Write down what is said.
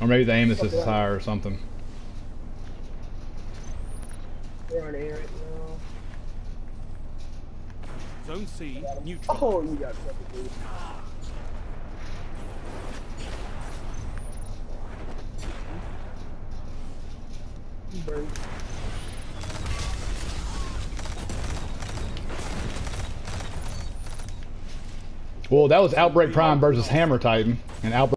Or maybe the aim assist is higher or something. We're on air right now. Zone C, neutral. Oh, you got something, dude. Well, that was Outbreak Prime versus Hammer Titan, and Outbreak.